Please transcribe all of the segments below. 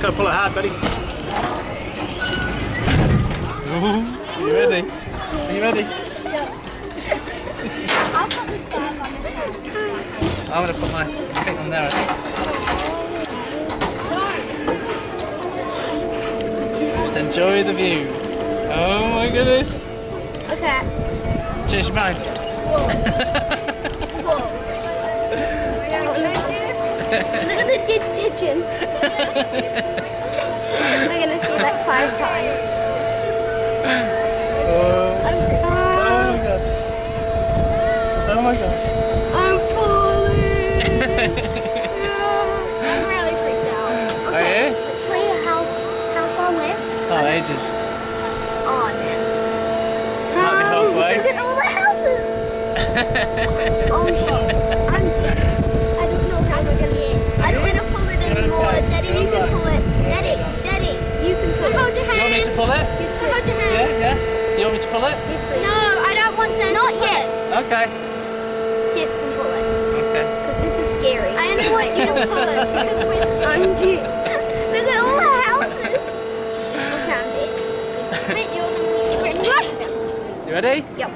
Gotta pull it hard, buddy. Ooh, are you ready? Are you ready? I'll put this bag on this hand. I'm gonna put my feet on there, I think. Just enjoy the view. Oh my goodness. Okay. Change your mind. Look at the dead pigeon. We're gonna see like five times. Oh, I'm, oh my. Oh gosh. I'm falling. I'm really freaked out. Okay. Are you? Actually, how how far left? Oh, ages. Oh be um, halfway. Look at all the houses. oh shit. I'm dead. I don't want to pull it anymore. Daddy, you can pull it. Daddy, Daddy, you can pull it. Hold your hand. You want me to pull it? Hold your Yeah, yeah. You want me to pull it? No, I don't want that. Not yet. Okay. Chip can pull it. Okay. Because this is scary. I only want you to pull it because we're spongy. Look at all the houses. Okay, I'm dead. Split, you're going to be You ready? Yep.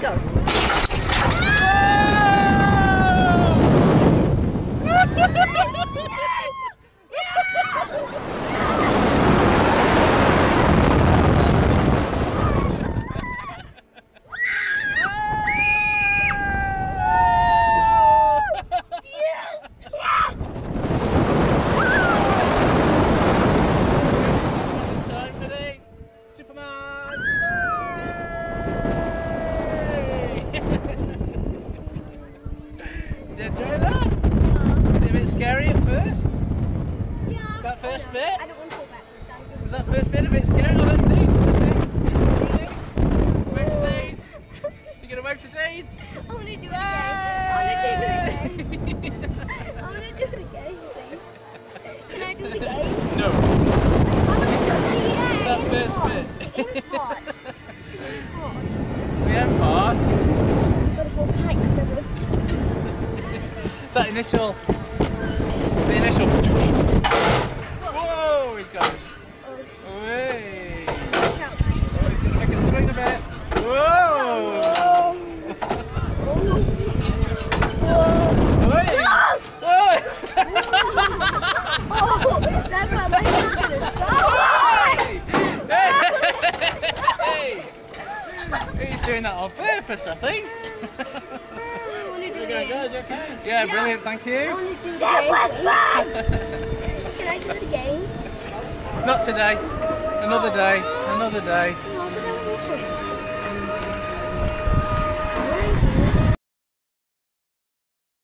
Go. This time, ready? Superman! Yay! Did you enjoy that? Was it a bit scary at first? Yeah. That first oh, I bit? don't want to pull back. Was that first bit a bit scary? Oh, that's Dean. That's Dean. Wave to Dean. You gonna wave to Dean? I want to do it again. I want to do it again. I want to do it again, please. Can I do it again? No. I want to do it again. That first bit. In part. Part. The end part. Gotta hold tight because of this. That initial. The initial. Whoa! He's goes. Oh, Away. count. Oh, he's gonna make a swing a bit. Whoa! Away. Whoa! Oh, that's how my hands gonna stop. Hey! He's doing that on purpose, I think. I want to do it again. guys, okay? Yeah, brilliant, thank you. want to do it That was fun. Can I do it again? Not today. Another day, another day.